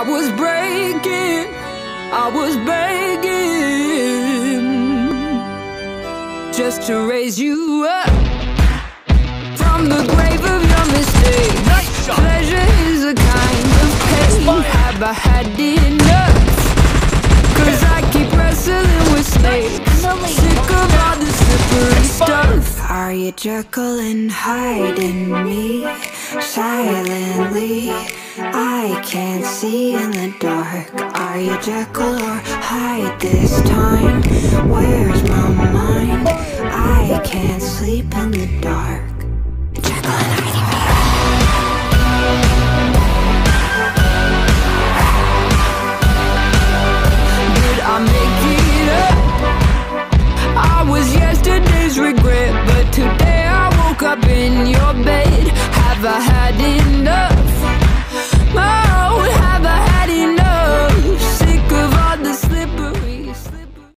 I was breaking, I was begging just to raise you up from the grave of your mistake. Nice. Pleasure is a kind of pain. Have I had enough? Cause I keep wrestling with snakes. Sick of all the slippery stuff. Are you Jekyll and hiding me silently? I can't see in the dark. Are you Jekyll or Hyde this time? Where's my mind? I can't sleep in the dark. Jekyll and Hyde. It yesterday's regret, but today I woke up in your bed. Have I had enough?